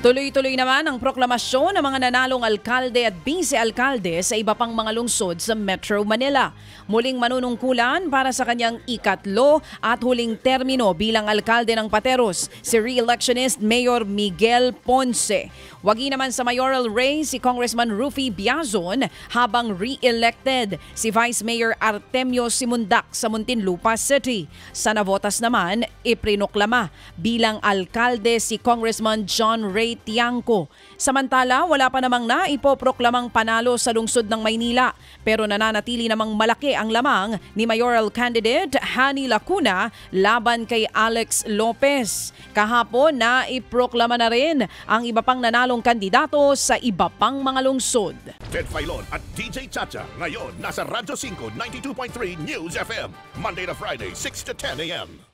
Tuloy-tuloy naman ang proklamasyon ng mga nanalong alkalde at bise-alkalde sa iba pang mga lungsod sa Metro Manila. Muling manunungkulan para sa kanyang ikatlo at huling termino bilang alkalde ng Pateros, si re-electionist Mayor Miguel Ponce. Wagi naman sa mayoral race si Congressman Rufy Biazon habang re-elected si Vice Mayor Artemio Simundak sa Muntinlupa City. Sa Navotas naman, iprinoklama bilang alkalde si Congressman John Ray Tiangco. Samantala, wala pa namang naipoproklamang panalo sa lungsod ng Maynila pero nananatili namang malaki ang lamang ni mayoral candidate Hani Lacuna laban kay Alex Lopez. Kahapon na iproklama na rin ang iba pang nanalong kandidato sa iba pang mga lungsod. Ted Filon at DJ Chacha. Ngayon, nasa Radyo 5, 92.3 News FM. Monday to Friday, 6 to 10 a.m.